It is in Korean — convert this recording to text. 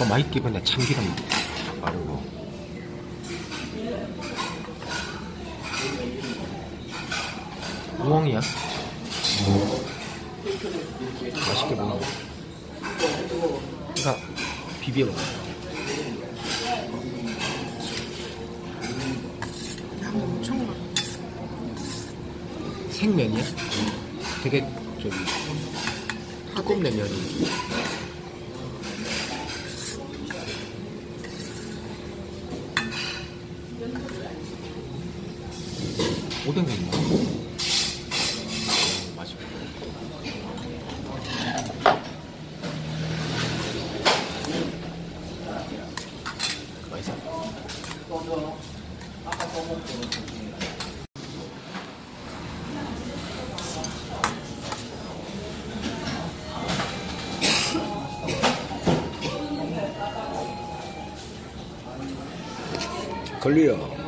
어, 맛있게 그냥 참기름 바르고 우엉이야? 맛있게 먹어 그러니까 비벼 먹어 엄청 많아. 생면이야? 되게 저기 두껍네 면이. 오뎅도 있나? 오, 맛있겠다. 맛있어 걸려